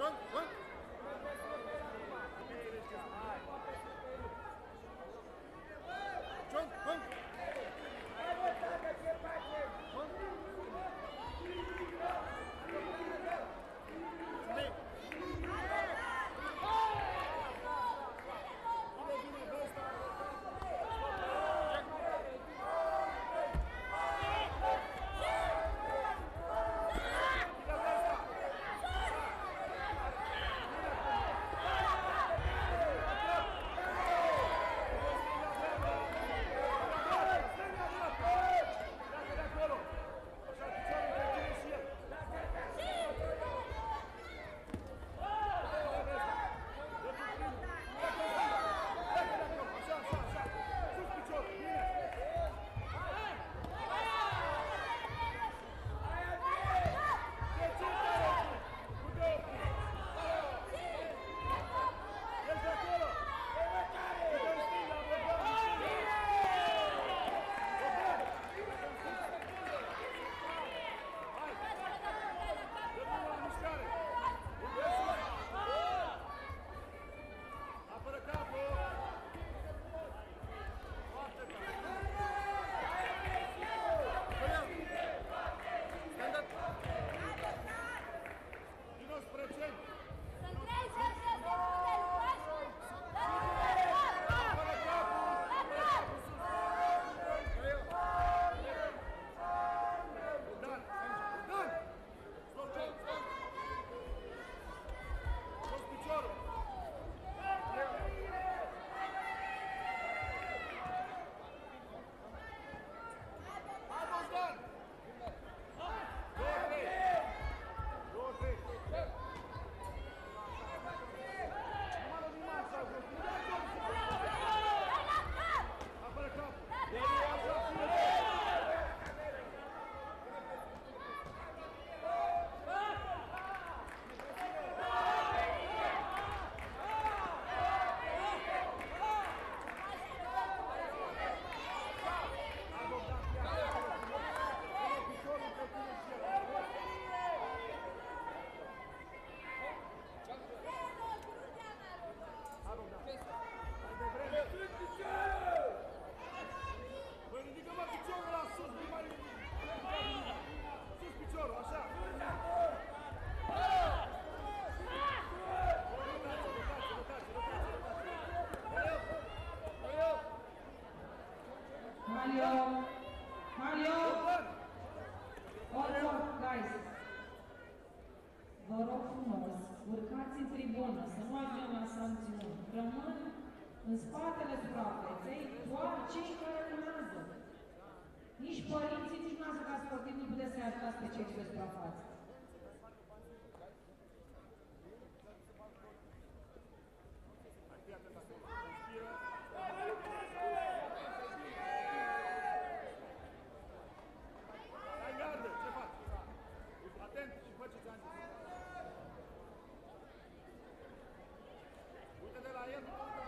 Drunk, drunk. Mario! Mario! All four, guys! Vă rog frumos, urcați în tribună, să nu ajungem la sancțiuni. Rămân în spatele suprafeței doar cei care urmează. Nici părinții, nici noastră ca sportivi nu puteți să-i ajutați pe cei de suprafață. Cuídate la dieta.